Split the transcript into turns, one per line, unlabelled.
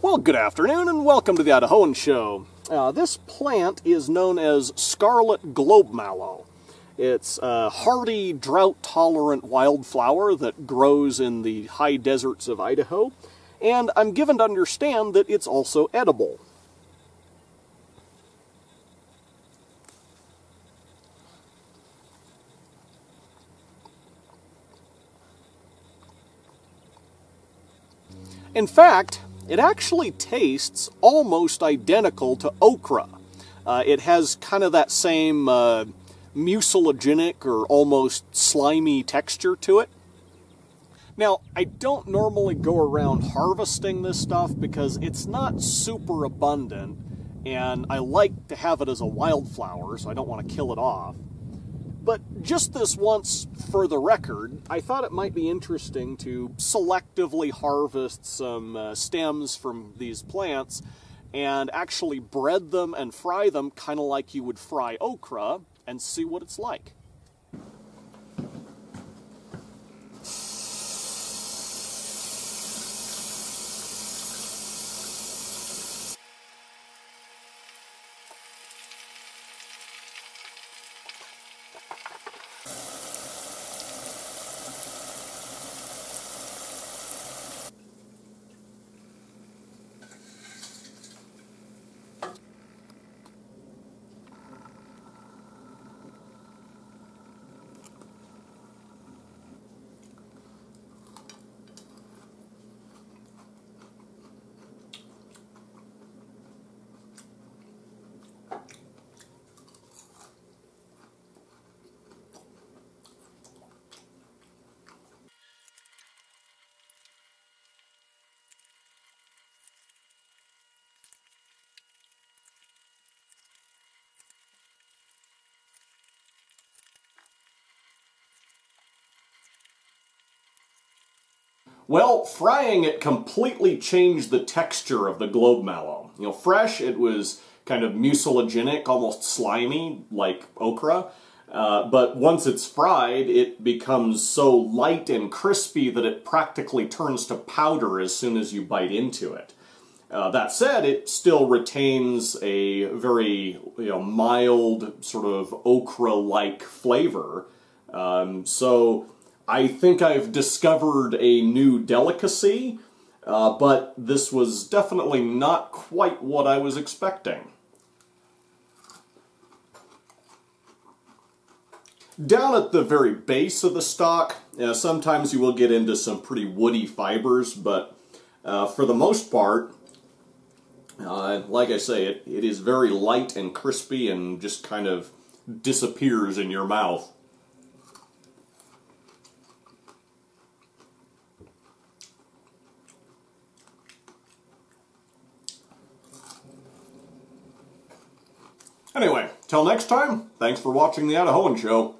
Well, good afternoon and welcome to the Idahoan Show. Uh, this plant is known as scarlet globe mallow. It's a hardy, drought-tolerant wildflower that grows in the high deserts of Idaho, and I'm given to understand that it's also edible. In fact, it actually tastes almost identical to okra. Uh, it has kind of that same uh, mucilagenic or almost slimy texture to it. Now, I don't normally go around harvesting this stuff because it's not super abundant, and I like to have it as a wildflower, so I don't want to kill it off. But just this once for the record, I thought it might be interesting to selectively harvest some uh, stems from these plants and actually bread them and fry them kind of like you would fry okra and see what it's like. Well, frying it completely changed the texture of the globe mallow. You know, fresh, it was kind of mucilagenic, almost slimy, like okra. Uh, but once it's fried, it becomes so light and crispy that it practically turns to powder as soon as you bite into it. Uh, that said, it still retains a very you know, mild, sort of okra-like flavor. Um, so I think I've discovered a new delicacy, uh, but this was definitely not quite what I was expecting. Down at the very base of the stalk, uh, sometimes you will get into some pretty woody fibers, but uh, for the most part, uh, like I say, it, it is very light and crispy and just kind of disappears in your mouth. Anyway, till next time, thanks for watching The Idahoan Show.